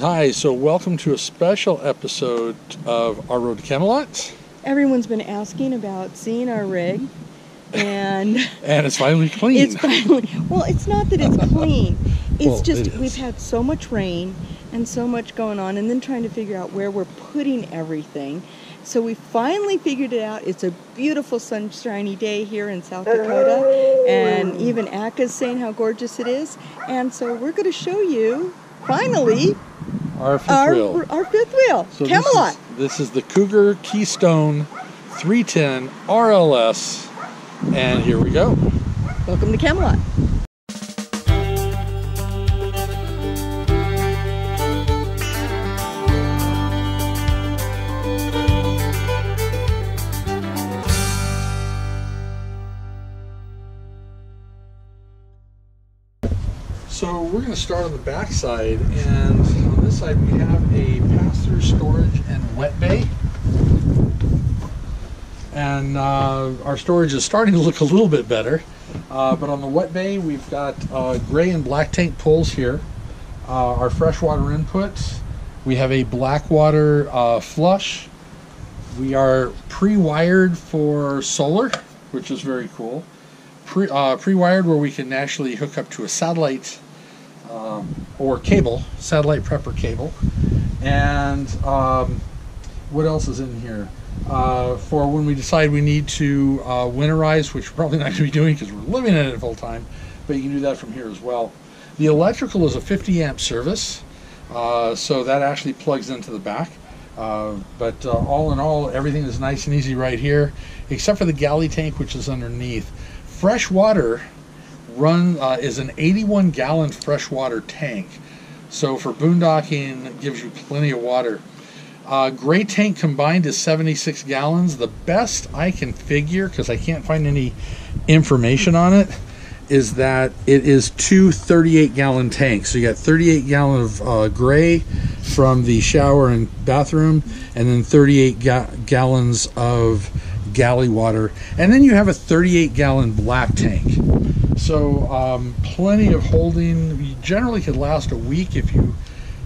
Hi, so welcome to a special episode of Our Road to Camelot. Everyone's been asking about seeing our rig, and And it's finally clean. it's finally well. It's not that it's clean. It's Well, just it is. we've had so much rain and so much going on, and then trying to figure out where we're putting everything. So we finally figured it out. It's a beautiful sunshiny day here in South Dakota, and even Aka's saying how gorgeous it is. And so we're going to show you finally our fifth our wheel. our fifth wheel, So Camelot. This is, this is the Cougar Keystone 310 RLS. And here we go. Welcome to Camelot. So we're going to start on the back side, and on this side we have a pass-through storage and wet bay. And uh, our storage is starting to look a little bit better. Uh, but on the wet bay, we've got uh, gray and black tank pulls here. Uh, our freshwater inputs. We have a blackwater uh, flush. We are pre-wired for solar, which is very cool. Pre, uh, pre-wired where we can actually hook up to a satellite or cable, satellite prepper cable. And um, what else is in here? Uh, for when we decide we need to uh, winterize, which we're probably not going to be doing because we're living in it full time, but you can do that from here as well. The electrical is a 50 amp service, uh, so that actually plugs into the back. Uh, but uh, all in all, everything is nice and easy right here, except for the galley tank, which is underneath. Fresh water run uh, is an 81 gallon freshwater tank, so for boondocking, it gives you plenty of water. Uh, gray tank combined is 76 gallons. The best I can figure, because I can't find any information on it, is that it is two 38 gallon tanks. So you got 38 gallon of uh, gray from the shower and bathroom, and then 38 ga- gallons of galley water, and then you have a 38 gallon black tank. So um, plenty of holding. You generally could last a week if you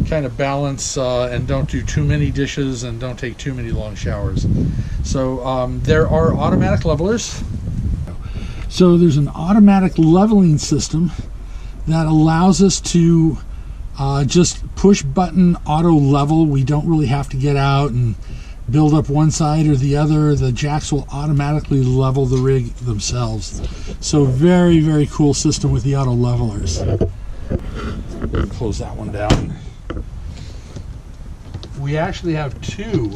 kind of balance uh, and don't do too many dishes and don't take too many long showers. So um, there are automatic levelers. So there's an automatic leveling system that allows us to uh, just push button auto level. We don't really have to get out and build up one side or the other. The jacks will automatically level the rig themselves. So very, very cool system with the auto levelers. Close that one down. We actually have two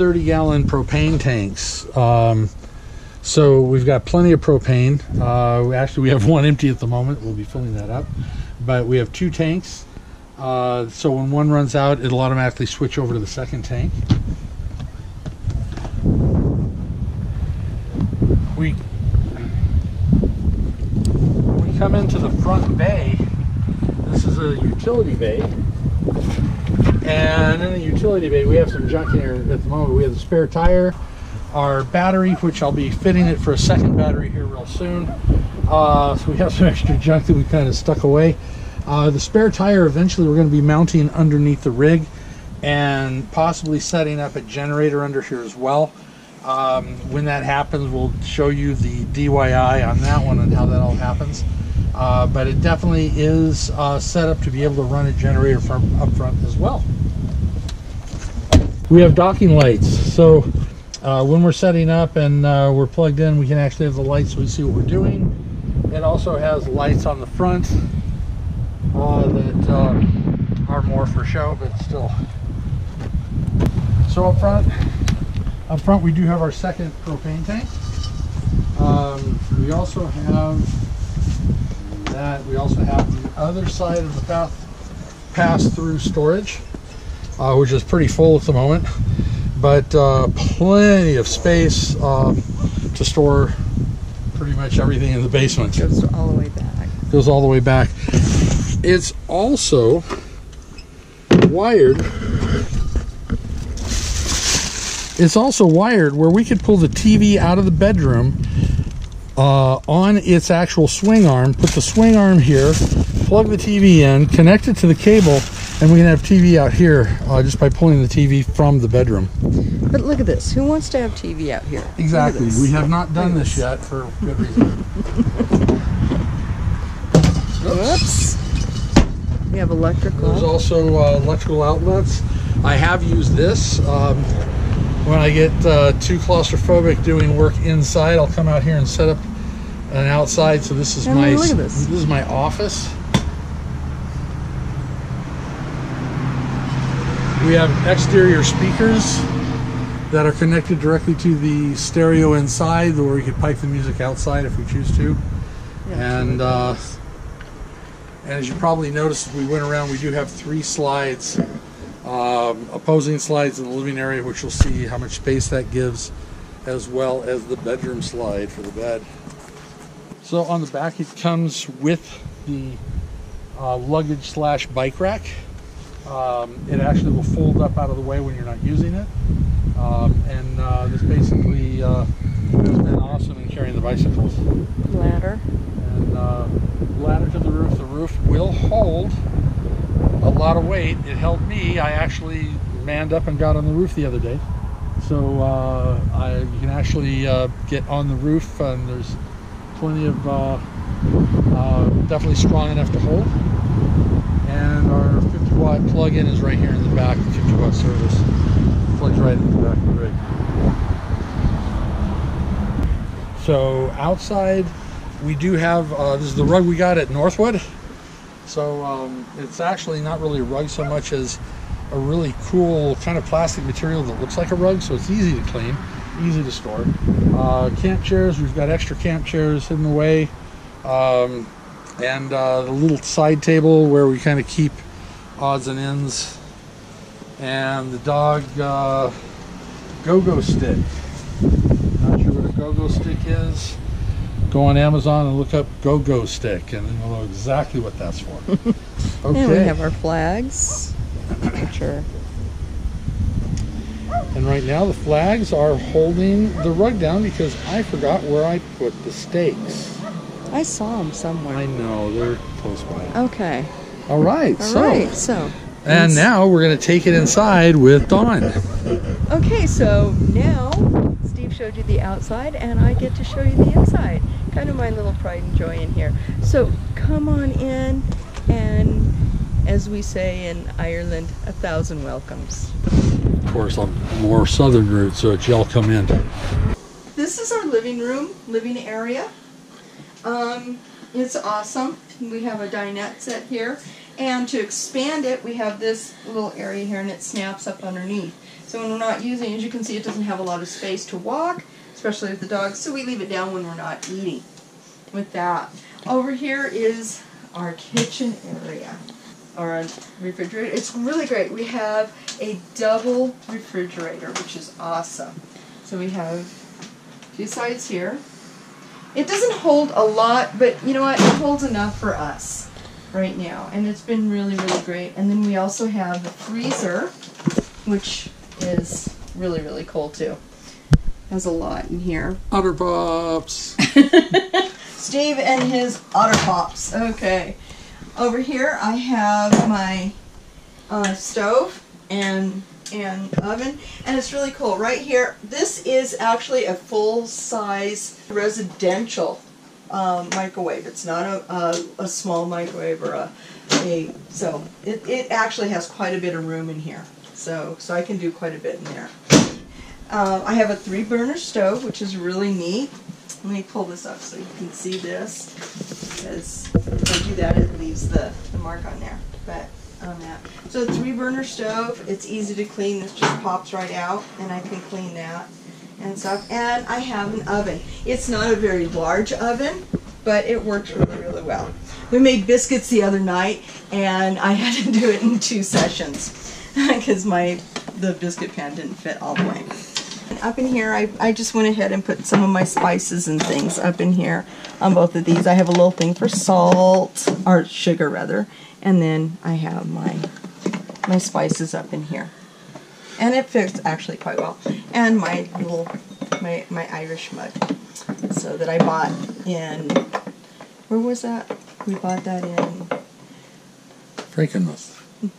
30 gallon propane tanks. Um, so we've got plenty of propane. Uh, we actually, we have one empty at the moment. We'll be filling that up. But we have two tanks. Uh, so when one runs out, it'll automatically switch over to the second tank. We we come into the front bay. This is a utility bay. And in the utility bay, we have some junk here at the moment. We have the spare tire, our battery, which I'll be fitting it for a second battery here real soon. Uh, so we have some extra junk that we kind of stuck away. Uh, the spare tire, eventually, we're going to be mounting underneath the rig and possibly setting up a generator under here as well. Um, when that happens, we'll show you the DIY on that one and how that all happens. Uh, but it definitely is uh, set up to be able to run a generator from up front as well. We have docking lights, so uh, when we're setting up and uh, we're plugged in, we can actually have the lights so we see what we're doing. It also has lights on the front that uh, are more for show, but still. So up front, up front we do have our second propane tank. Um, we also have that. We also have the other side of the path pass-through storage, uh, which is pretty full at the moment, but uh, plenty of space uh, to store pretty much everything in the basement. Goes all the way back. Goes all the way back. It's also wired. It's also wired where we could pull the TV out of the bedroom uh, on its actual swing arm, put the swing arm here, plug the TV in, connect it to the cable, And we can have TV out here uh, just by pulling the TV from the bedroom. But look at this. Who wants to have TV out here? Exactly. We have not done this this. yet for good reason. Whoops. We have electrical. There's also uh, electrical outlets. I have used this. Um, when I get uh, too claustrophobic doing work inside, I'll come out here and set up an outside. So this is And my at this. is my office. We have exterior speakers that are connected directly to the stereo inside, or we could pipe the music outside if we choose to. And uh, and as you probably noticed, as we went around, we do have three slides, um, opposing slides in the living area, which you'll see how much space that gives, as well as the bedroom slide for the bed. So on the back, it comes with the uh, luggage slash bike rack. Um, it actually will fold up out of the way when you're not using it. Um, and uh, this basically uh, has been awesome in carrying the bicycles ladder. and uh, ladder to the roof. The roof will hold a lot of weight. It held me. I actually manned up and got on the roof the other day. So uh, I, you can actually uh, get on the roof, and there's plenty of uh, uh, definitely strong enough to hold. And our 50 watt plug-in is right here in the back. the 50 watt service plugs right in the back of the rig. So outside, we do have uh, this is the rug we got at Northwood. So um, it's actually not really a rug so much as a really cool kind of plastic material that looks like a rug. So it's easy to clean, easy to store. Uh, camp chairs, we've got extra camp chairs hidden away, um, and uh, the little side table where we kind of keep odds and ends, and the dog uh, go-go stick. Not sure what a go-go stick is. Go on Amazon and look up go-go stick, and then you'll know exactly what that's for. Okay. And we have our flags. Sure. And right now the flags are holding the rug down because I forgot where I put the stakes. I saw them somewhere. I know they're close by. Okay. All right. All so right. So. and now we're gonna take it inside with Dawn. Okay, so now Steve showed you the outside, and I get to show you the inside. Kind of my little pride and joy in here. So come on in, and as we say in Ireland, a thousand welcomes. Of course, I'm more southern route, so it's y'all come in. This is our living room, living area. Um, it's awesome. We have a dinette set here, and to expand it, we have this little area here, and it snaps up underneath. So when we're not using, it, as you can see, it doesn't have a lot of space to walk, especially with the dogs. So we leave it down when we're not eating. With that, over here is our kitchen area, our refrigerator. It's really great. We have a double refrigerator, which is awesome. So we have two sides here. It doesn't hold a lot, but you know what? It holds enough for us right now, and it's been really, really great. And then we also have the freezer, which is really, really cool too. Has a lot in here. Otter Pops. Steve and his otter pops. Okay. Over here I have my uh, stove and and oven, and it's really cool. Right here, this is actually a full size residential um, microwave. It's not a, a, a small microwave or a, a so it, it actually has quite a bit of room in here. So so I can do quite a bit in there. Um, I have a three burner stove, which is really neat. Let me pull this up so you can see this. Because if I do that, it leaves the, the mark on there. But on that. So three burner stove, it's easy to clean. This just pops right out and I can clean that and stuff. And I have an oven. It's not a very large oven, but it works really, really well. We made biscuits the other night and I had to do it in two sessions because my the biscuit pan didn't fit all the way. Up in here, I, I just went ahead and put some of my spices and things up in here on both of these. I have a little thing for salt, or sugar rather, and then I have my my spices up in here. And it fits actually quite well. And my little, my, my Irish mug. So that I bought in, where was that? We bought that in Frankenmuth.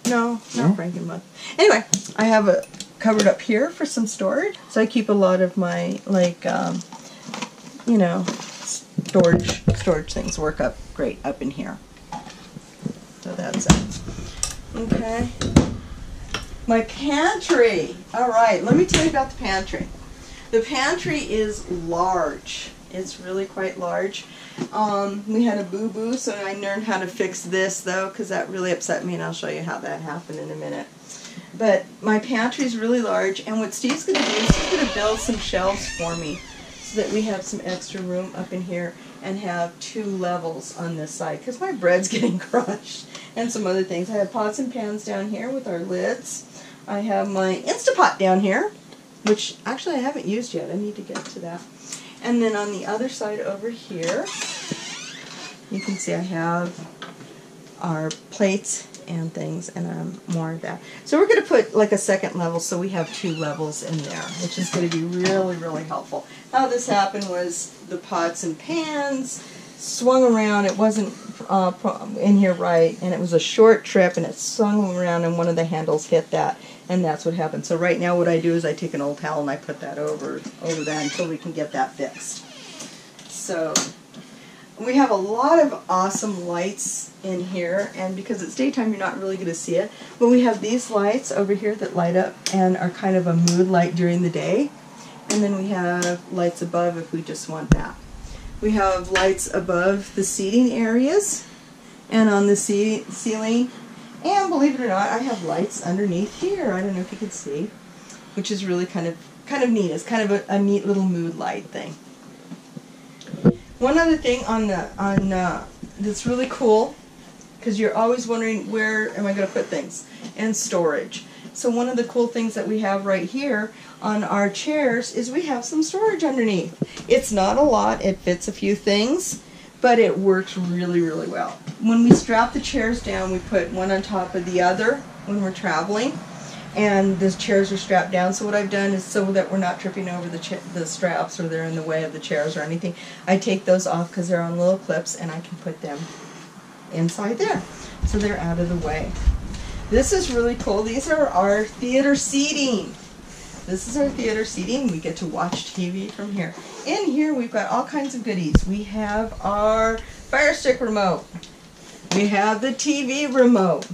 No, not No? Frankenmuth. Anyway, I have it covered up here for some storage. So I keep a lot of my like, um, you know, storage storage things work up great up in here. So that's it. Okay. My pantry. All right, let me tell you about the pantry. The pantry is large. It's really quite large. Um, we had a boo boo, so I learned how to fix this though, because that really upset me, and I'll show you how that happened in a minute. But my pantry is really large, and what Steve's going to do is he's going to build some shelves for me so that we have some extra room up in here and have two levels on this side because my bread's getting crushed and some other things. I have pots and pans down here with our lids. I have my Instapot down here, which actually I haven't used yet. I need to get to that. And then on the other side over here, you can see I have our plates and things and um, more of that. So we're going to put like a second level so we have two levels in there, which is going to be really, really helpful. How this happened was the pots and pans swung around. It wasn't uh, in here right, and it was a short trip, and it swung around, and one of the handles hit that, and that's what happened. So right now, what I do is I take an old towel and I put that over over that until we can get that fixed. So we have a lot of awesome lights in here, and because it's daytime, you're not really going to see it. But we have these lights over here that light up and are kind of a mood light during the day, and then we have lights above if we just want that. We have lights above the seating areas and on the ce- ceiling, and believe it or not, I have lights underneath here. I don't know if you can see, which is really kind of kind of neat. It's kind of a, a neat little mood light thing. One other thing on the on uh, that's really cool, because you're always wondering where am I going to put things, and storage. So one of the cool things that we have right here on our chairs is we have some storage underneath. It's not a lot; it fits a few things, but it works really really well. When we strap the chairs down, we put one on top of the other when we're traveling and the chairs are strapped down. So what I've done is so that we're not tripping over the the straps or they're in the way of the chairs or anything. I take those off because they're on little clips, and I can put them inside there, so they're out of the way. This is really cool. These are our theater seating. This is our theater seating. We get to watch TV from here. In here, we've got all kinds of goodies. We have our Fire Stick remote. We have the TV remote.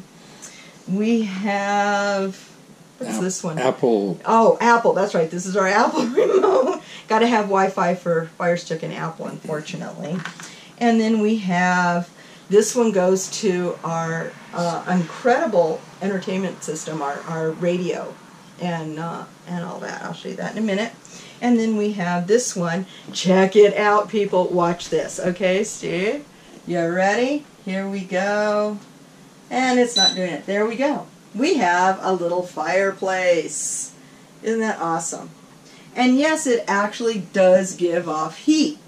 We have what's App- this one? Apple. Oh, Apple. That's right. This is our Apple remote. Got to have Wi-Fi for Fire Stick and Apple, unfortunately. And then we have this one goes to our uh, incredible entertainment system, our, our radio, and uh, and all that. I'll show you that in a minute. And then we have this one. Check it out, people. Watch this. Okay, Steve. You ready? Here we go. And it's not doing it. There we go. We have a little fireplace. Isn't that awesome? And yes, it actually does give off heat.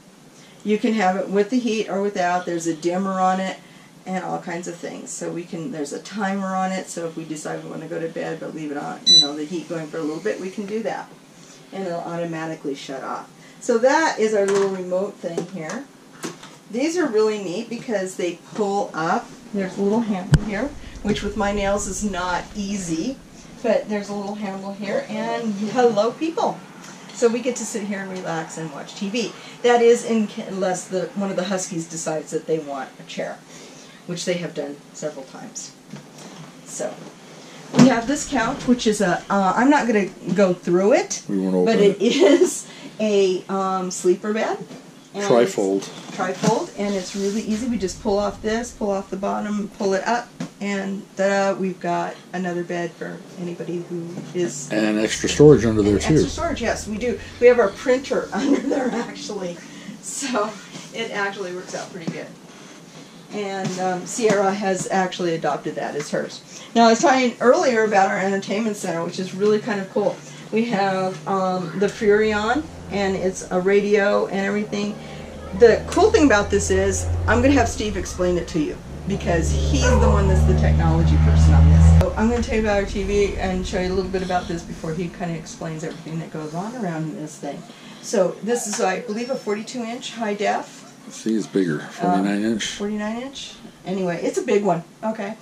You can have it with the heat or without. There's a dimmer on it and all kinds of things. So we can, there's a timer on it. So if we decide we want to go to bed but leave it on, you know, the heat going for a little bit, we can do that. And it'll automatically shut off. So that is our little remote thing here. These are really neat because they pull up. There's a little handle here, which with my nails is not easy. But there's a little handle here, and hello, people. So we get to sit here and relax and watch TV. That is, in, unless the one of the Huskies decides that they want a chair, which they have done several times. So we have this couch, which is a. Uh, I'm not going to go through it, We won't open but it. it is a um, sleeper bed. and Trifold. trifold and it's really easy. We just pull off this, pull off the bottom, pull it up, and we've got another bed for anybody who is And extra storage under there too. extra storage. Yes, we do. We have our printer under there actually, so it actually works out pretty good. And um, Sierra has actually adopted that as hers. Now I was talking earlier about our entertainment center, which is really kind of cool. We have um, the Furrion, and it's a radio and everything. The cool thing about this is I'm going to have Steve explain it to you because he's the one that's the technology person on this. So I'm going to tell you about our TV and show you a little bit about this before he kind of explains everything that goes on around this thing. So this is, I believe, a 42 inch high def. See, it's bigger. Uh, 49 inch. 49 inch. Anyway, it's a big one. Okay.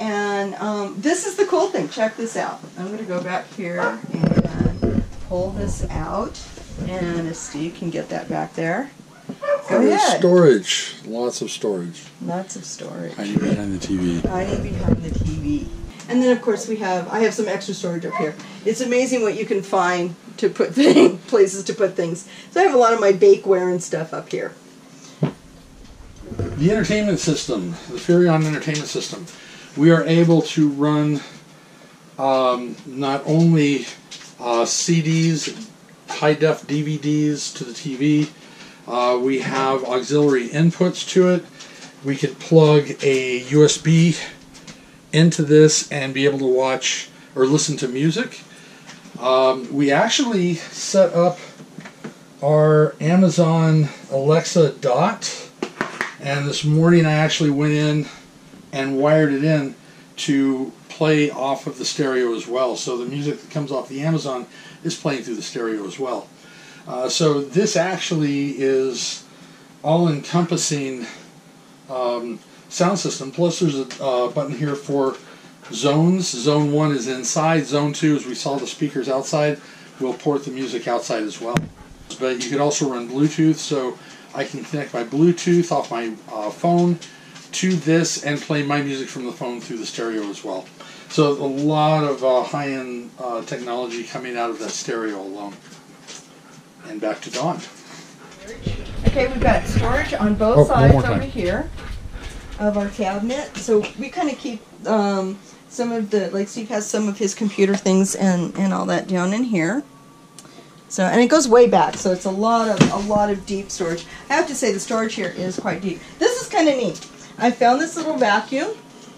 And um, this is the cool thing. Check this out. I'm going to go back here and pull this out. And if Steve can get that back there. Go There's ahead. storage. Lots of storage. Lots of storage. I Hiding behind the TV. I hiding behind the TV. And then of course we have I have some extra storage up here. It's amazing what you can find to put thing, places to put things. So I have a lot of my bakeware and stuff up here. The entertainment system, the Furrion entertainment system, we are able to run um, not only uh, CDs, high def DVDs to the TV, uh, we have auxiliary inputs to it. We could plug a USB into this and be able to watch or listen to music. Um, we actually set up our Amazon Alexa Dot, and this morning I actually went in and wired it in to play off of the stereo as well. So the music that comes off the Amazon is playing through the stereo as well. Uh, so this actually is all encompassing um, sound system. Plus, there's a uh, button here for zones. Zone one is inside. Zone two, as we saw the speakers outside, will port the music outside as well. But you could also run Bluetooth, so I can connect my Bluetooth off my uh, phone to this and play my music from the phone through the stereo as well. So a lot of uh, high-end uh, technology coming out of that stereo alone. And back to Dawn. Okay, we've got storage on both Oh, one sides more over time. here of our cabinet. So we kind of keep um, some of the, like Steve has some of his computer things and, and all that down in here. So, and it goes way back, so it's a lot of, a lot of deep storage. I have to say the storage here is quite deep. This is kind of neat. I found this little vacuum.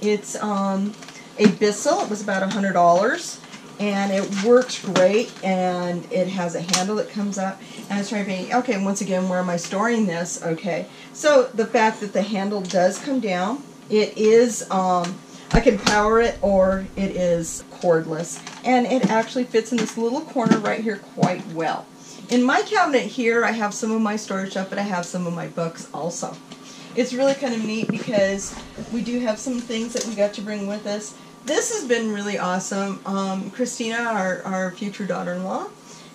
It's um, a Bissell. It was about a hundred dollars, and it works great. And it has a handle that comes up. And it's trying to think, okay, once again, where am I storing this? Okay, so the fact that the handle does come down, it is. Um, I can power it, or it is cordless, and it actually fits in this little corner right here quite well. In my cabinet here, I have some of my storage stuff, but I have some of my books also it's really kind of neat because we do have some things that we got to bring with us. This has been really awesome. Um, Christina, our, our future daughter-in-law,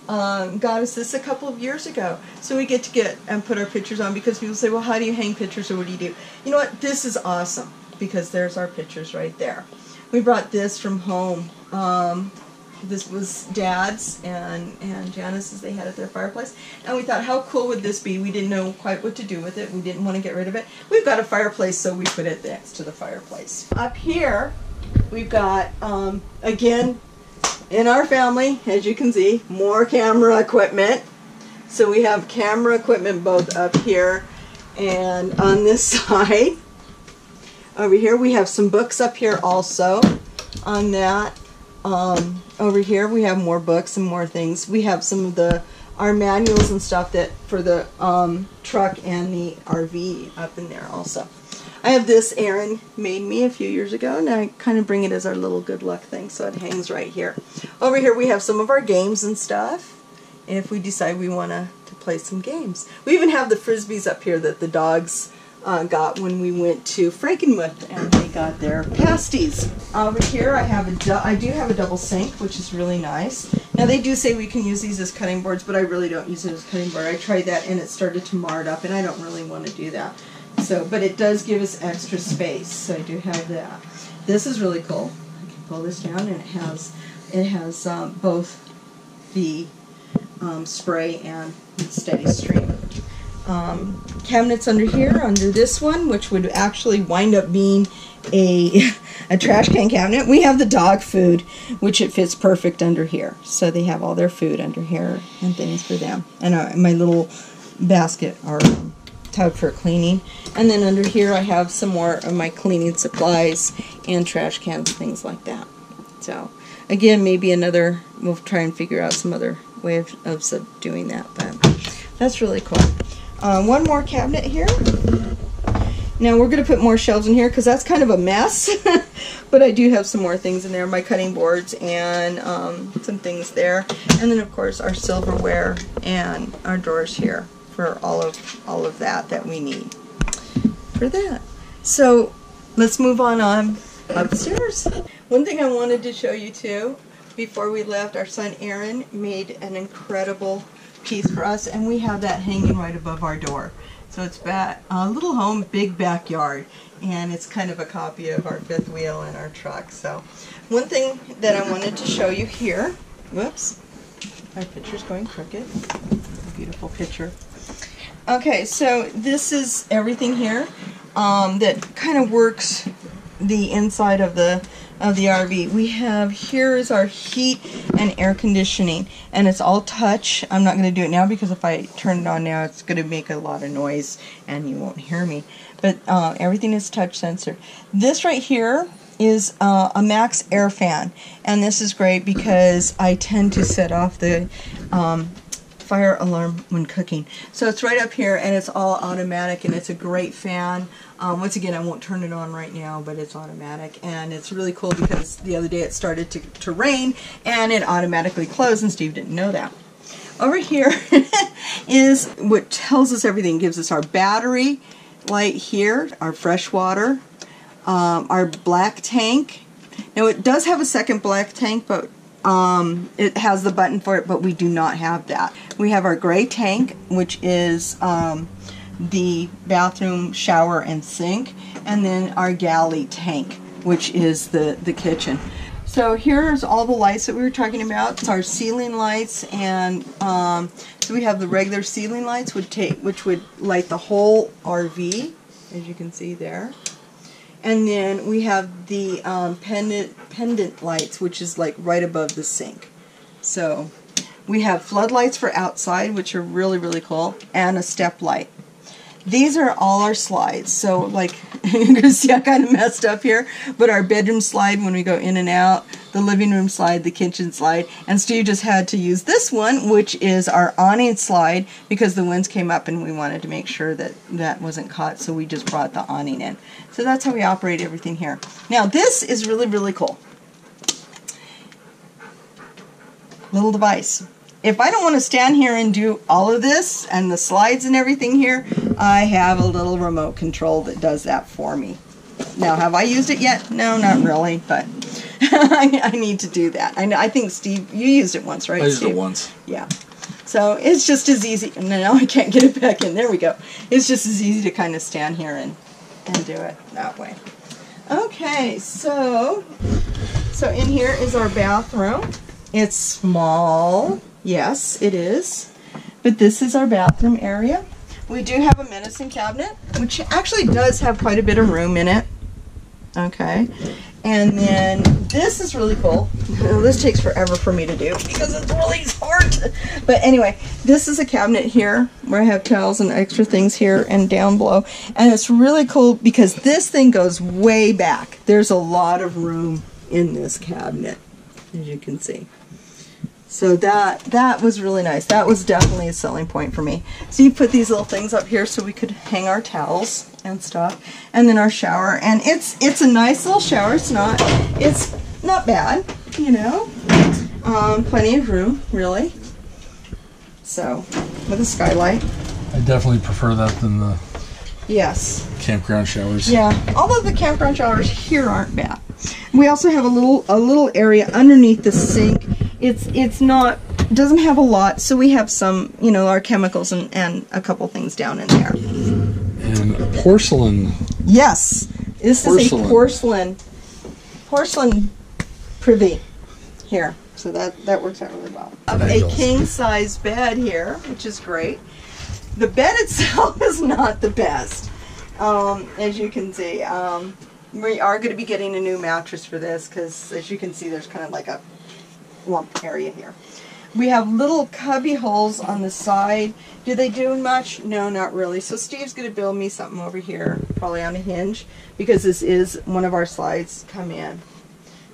um, got us this a couple of years ago. So we get to get and put our pictures on because people say, well, how do you hang pictures or what do you do? You know what? This is awesome because there's our pictures right there. We brought this from home. Um, this was Dad's and and Janice's. They had at their fireplace, and we thought, how cool would this be? We didn't know quite what to do with it. We didn't want to get rid of it. We've got a fireplace, so we put it next to the fireplace. Up here, we've got um, again in our family, as you can see, more camera equipment. So we have camera equipment both up here and on this side. Over here, we have some books up here also on that. Um, over here we have more books and more things. We have some of the our manuals and stuff that for the um, truck and the RV up in there also. I have this Aaron made me a few years ago and I kind of bring it as our little good luck thing so it hangs right here. Over here we have some of our games and stuff and if we decide we want to play some games. We even have the frisbees up here that the dogs uh, got when we went to Frankenmuth and they got their pasties. Over here I have a I do have a double sink which is really nice. Now they do say we can use these as cutting boards but I really don't use it as cutting board. I tried that and it started to mar it up and I don't really want to do that. So but it does give us extra space so I do have that. This is really cool. I can pull this down and it has it has um, both the um, spray and steady stream um, cabinets under here, under this one, which would actually wind up being a, a trash can cabinet. We have the dog food, which it fits perfect under here. So they have all their food under here and things for them. And uh, my little basket are tub for cleaning. And then under here I have some more of my cleaning supplies and trash cans, things like that. So again, maybe another, we'll try and figure out some other way of, of doing that. But that's really cool. Uh, one more cabinet here. Now we're going to put more shelves in here because that's kind of a mess. but I do have some more things in there. My cutting boards and um, some things there. And then of course our silverware and our drawers here for all of all of that that we need for that. So let's move on on upstairs. One thing I wanted to show you too, before we left, our son Aaron made an incredible piece for us, and we have that hanging right above our door. So it's bat, a little home, big backyard, and it's kind of a copy of our fifth wheel in our truck. So, one thing that I wanted to show you here, whoops, our picture's going crooked. Beautiful picture. Okay, so this is everything here um, that kind of works the inside of the of the RV. We have here is our heat and air conditioning, and it's all touch. I'm not going to do it now because if I turn it on now, it's going to make a lot of noise and you won't hear me. But uh, everything is touch sensor. This right here is uh, a MaxxAir fan, and this is great because I tend to set off the um, fire alarm when cooking. So it's right up here and it's all automatic and it's a great fan. Um, once again, I won't turn it on right now, but it's automatic and it's really cool because the other day it started to, to rain and it automatically closed and Steve didn't know that. Over here is what tells us everything. Gives us our battery light here, our fresh water, um, our black tank. Now it does have a second black tank, but um, it has the button for it, but we do not have that. We have our gray tank, which is um, the bathroom, shower, and sink, and then our galley tank, which is the, the kitchen. So here's all the lights that we were talking about. It's our ceiling lights, and um, so we have the regular ceiling lights, would take, which would light the whole RV, as you can see there. And then we have the um, pendant pendant lights, which is like right above the sink. So we have floodlights for outside, which are really really cool, and a step light. These are all our slides. So like you can see I kind of messed up here, but our bedroom slide when we go in and out, the living room slide, the kitchen slide, and Steve just had to use this one, which is our awning slide because the winds came up and we wanted to make sure that that wasn't caught, so we just brought the awning in. So that's how we operate everything here. Now this is really, really cool. Little device. If I don't want to stand here and do all of this and the slides and everything here, I have a little remote control that does that for me. Now, have I used it yet? No, not really, but I, I, need to do that. I, I think, Steve, you used it once, right? I used Steve? it once. Yeah. So it's just as easy. Now I can't get it back in. There we go. It's just as easy to kind of stand here and, and do it that way. Okay, so so in here is our bathroom. It's small. Yes, it is. But this is our bathroom area. We do have a medicine cabinet, which actually does have quite a bit of room in it. Okay. And then this is really cool. This takes forever for me to do because it's really hard. But anyway, this is a cabinet here where I have towels and extra things here and down below. And it's really cool because this thing goes way back. There's a lot of room in this cabinet, as you can see. So that that was really nice. That was definitely a selling point for me. So you put these little things up here so we could hang our towels and stuff, and then our shower. And it's it's a nice little shower. It's not it's not bad, you know. Um, plenty of room, really. So with a skylight. I definitely prefer that than the Yes. campground showers. Yeah. Although the campground showers here aren't bad. We also have a little a little area underneath the sink. It's it's not doesn't have a lot, so we have some, you know, our chemicals and, and a couple things down in there. And porcelain. Yes. This is a Porcelain. porcelain porcelain privy here. So that that works out really well. A king size bed here, which is great. The bed itself is not the best, um, as you can see. Um, we are going to be getting a new mattress for this because, as you can see, there's kind of like a lump area here. We have little cubby holes on the side. Do they do much? No, not really. So Steve's going to build me something over here, probably on a hinge, because this is one of our slides come in.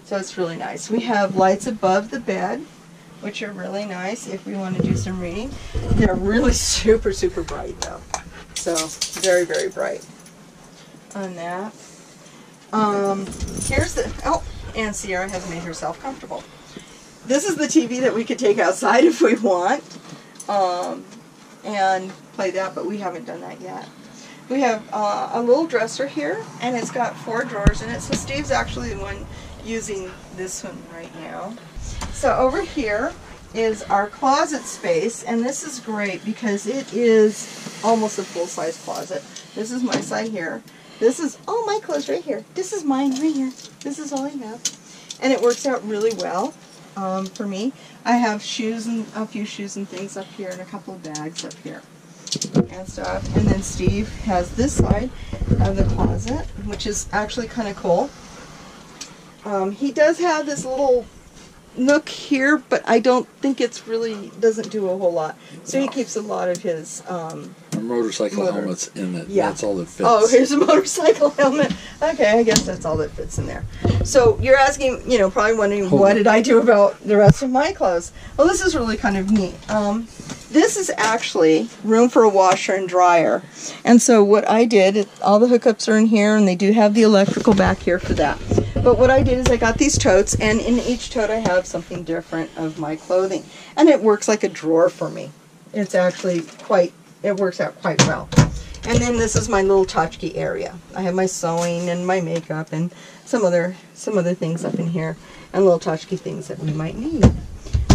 So it's really nice. We have lights above the bed, which are really nice if we want to do some reading. They're really super, super bright though. So very, very bright on that. Um, here's the, oh, and Sierra has made herself comfortable. This is the TV that we could take outside if we want um, and play that, but we haven't done that yet. we have uh, a little dresser here, and it's got four drawers in it. So Steve's actually the one using this one right now. So over here is our closet space, and this is great because it is almost a full-size closet. This is my side here. This is all my clothes right here. This is mine right here. This is all I have, and it works out really well um, for me. I have shoes and a few shoes and things up here, and a couple of bags up here and stuff. And then Steve has this side of the closet, which is actually kind of cool. Um, he does have this little nook here, but I don't think it's really doesn't do a whole lot. So he keeps a lot of his. Um, motorcycle Motor. helmet's in it. Yeah. That's all that fits. oh, here's a motorcycle helmet. Okay, I guess that's all that fits in there. So you're asking, you know, probably wondering Hold what on. did I do about the rest of my clothes? Well, this is really kind of neat. Um, this is actually room for a washer and dryer. And so what I did, all the hookups are in here, and they do have the electrical back here for that. But what I did is I got these totes, and in each tote I have something different of my clothing, and it works like a drawer for me. It's actually quite, it works out quite well. And then this is my little tchotchke area. I have my sewing and my makeup and some other some other things up in here, and little tchotchke things that we might need.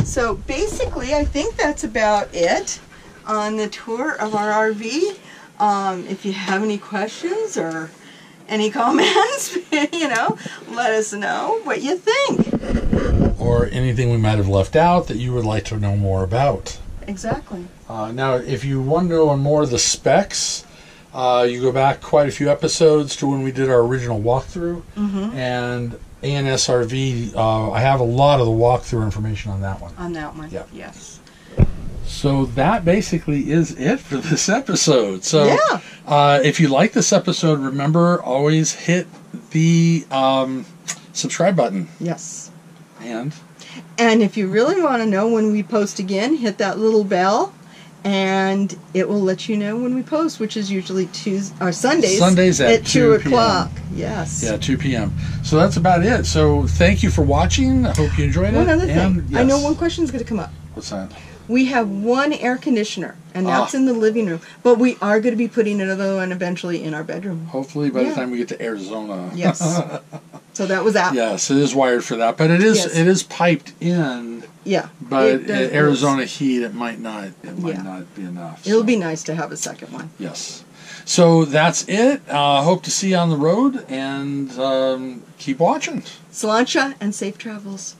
So basically, I think that's about it on the tour of our RV. Um, if you have any questions or any comments, you know, let us know what you think. Or anything we might have left out that you would like to know more about. Exactly. Uh, now, if you want to know more of the specs, uh, you go back quite a few episodes to when we did our original walkthrough, Mm-hmm. and ANSRV. Uh, I have a lot of the walkthrough information on that one. On that one. Yeah. Yes. So that basically is it for this episode. So, Yeah. uh, if you like this episode, remember always hit the um, subscribe button. Yes. And And if you really want to know when we post again, hit that little bell, and it will let you know when we post, which is usually Tuesdays or Sundays. Sundays at 2 p.m. o'clock. Yes. yeah, 2 p.m. So that's about it. So thank you for watching. I hope you enjoyed One it. other thing, And, I know one question is going to come up. What's that? We have one air conditioner, and that's Ah. in the living room. But we are going to be putting another one eventually in our bedroom. Hopefully, by the time we get to Arizona. Yes. So that was that. yes, it is wired for that, but it is Yes. it is piped in. Yeah. But It does- at Arizona heat, it might not it might Yeah. not be enough. It'll so. be nice to have a second one. Yes. So that's it. Uh, hope to see you on the road and um, keep watching. Sláinte and safe travels.